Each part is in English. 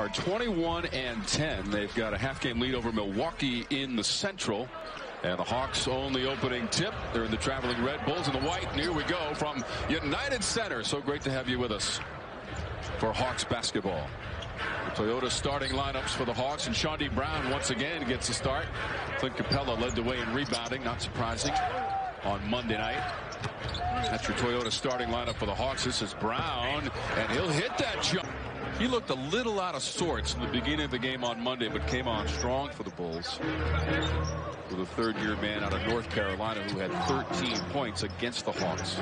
are 21 and 10. They've got a half game lead over Milwaukee in the Central. And the Hawks own the opening tip. They're in the traveling Red Bulls in the white. And here we go from United Center. So great to have you with us for Hawks basketball. The Toyota starting lineups for the Hawks and Chaundee Brown once again gets a start. Clint Capela led the way in rebounding, not surprising, on Monday night. That's your Toyota starting lineup for the Hawks. This is Brown, and he'll hit that jump. He looked a little out of sorts in the beginning of the game on Monday, but came on strong for the Bulls. With a third-year man out of North Carolina who had 13 points against the Hawks.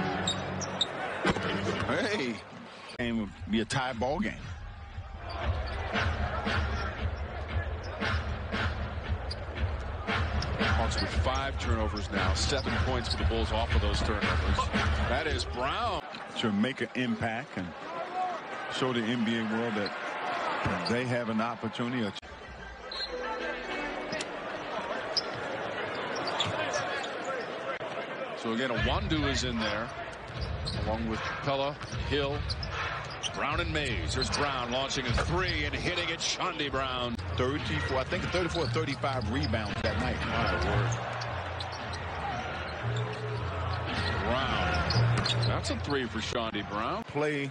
Hey, game would be a tie ball game. Hawks with five turnovers now, seven points for the Bulls off of those turnovers. That is Brown. To make an impact and show the NBA world that they have an opportunity. So again, Iwundu is in there, along with Capela, Hill, Brown and Mays. Here's Brown launching a three and hitting it. Chaundee Brown. 34, I think 34 35 rebounds that night. My word. Brown. That's a three for Chaundee Brown. Play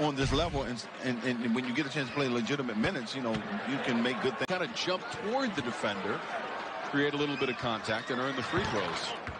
on this level and, and, and when you get a chance to play legitimate minutes, you know, you can make good things. Kind of jump toward the defender, create a little bit of contact, and earn the free throws.